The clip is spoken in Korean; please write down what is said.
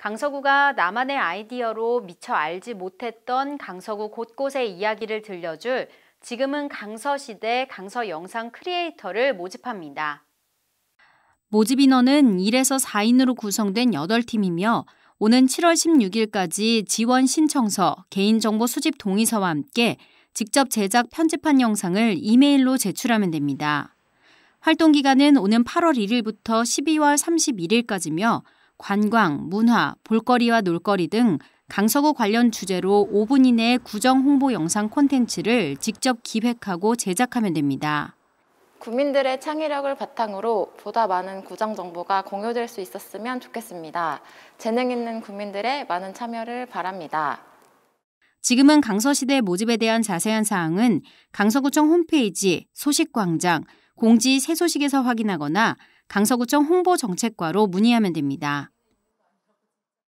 강서구가 나만의 아이디어로 미처 알지 못했던 강서구 곳곳의 이야기를 들려줄 지금은 강서시대 강서 영상 크리에이터를 모집합니다. 모집 인원은 1에서 4인으로 구성된 8팀이며 오는 7월 16일까지 지원 신청서, 개인정보 수집 동의서와 함께 직접 제작 편집한 영상을 이메일로 제출하면 됩니다. 활동 기간은 오는 8월 1일부터 12월 31일까지며 관광, 문화, 볼거리와 놀거리 등 강서구 관련 주제로 5분 이내의 구정 홍보 영상 콘텐츠를 직접 기획하고 제작하면 됩니다. 국민들의 창의력을 바탕으로 보다 많은 구정 정보가 공유될 수 있었으면 좋겠습니다. 재능 있는 국민들의 많은 참여를 바랍니다. 지금은 강서시대 모집에 대한 자세한 사항은 강서구청 홈페이지 소식광장 공지 새 소식에서 확인하거나 강서구청 홍보정책과로 문의하면 됩니다.